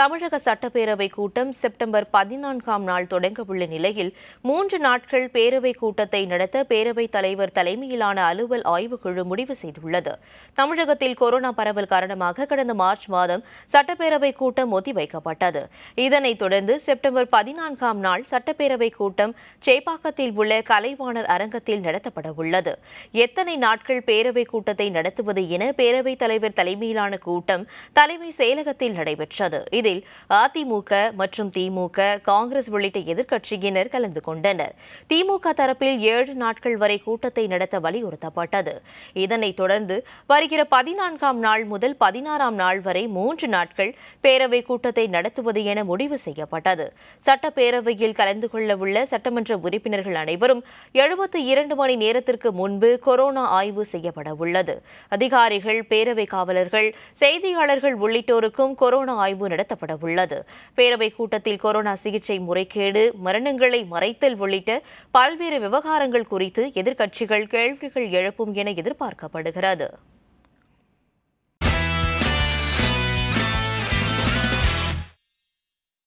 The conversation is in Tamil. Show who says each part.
Speaker 1: தமிழக சட்டப்பேரவை கூட்டம் செப்டம்பர் பதினான்காம் நாள் தொடங்கவுள்ள நிலையில் மூன்று நாட்கள் பேரவை கூட்டத்தை நடத்த பேரவைத் தலைவர் தலைமையிலான அலுவல் ஆய்வுக்குழு முடிவு செய்துள்ளது. தமிழகத்தில் கொரோனா பரவல் காரணமாக கடந்த மார்ச் மாதம் சட்டப்பேரவை கூட்டம் ஒத்திவைக்கப்பட்டது. இதனைத் தொடர்ந்து செப்டம்பர் பதினான்காம் நாள் சட்டப்பேரவை கூட்டம் சேப்பாக்கத்தில் உள்ள கலைவாணர் அரங்கத்தில் நடத்தப்பட உள்ளது. எத்தனை நாட்கள் பேரவை கூட்டத்தை நடத்துவது என பேரவைத் தலைவர் தலைமையிலான கூட்டம் தலைமை செயலகத்தில் நடைபெற்றது. இதில் அதிமுக மற்றும் திமுக காங்கிரஸ் உள்ளிட்ட எதிர்க்கட்சியினர் கலந்து கொண்டனர். திமுக தரப்பில் ஏழு நாட்கள் வரை கூட்டத்தை நடத்த வலியுறுத்தப்பட்டது. இதனைத் தொடர்ந்து வருகிற பதினான்காம் நாள் முதல் பதினாறாம் நாள் வரை மூன்று நாட்கள் பேரவை கூட்டத்தை நடத்துவது என முடிவு செய்யப்பட்டது. சட்டப்பேரவையில் கலந்து கொள்ள உள்ள சட்டமன்ற உறுப்பினர்கள் அனைவரும் எழுபத்தி இரண்டு மணி நேரத்திற்கு முன்பு கொரோனா ஆய்வு செய்யப்பட உள்ளது. அதிகாரிகள் பேரவை காவலர்கள் செய்தியாளர்கள் உள்ளிட்டோருக்கும் கொரோனா ஆய்வு நடத்த நடத்தப்பட உள்ளது பேரவை கூட்டத்தில் கொரோனா சிகிச்சை முறைகேடு மரணங்களை மறைத்தல் உள்ளிட்ட பல்வேறு விவகாரங்கள் குறித்து எதிர்க்கட்சிகள் கேள்விகள் எழுப்பும் என எதிர்பார்க்கப்படுகிறது.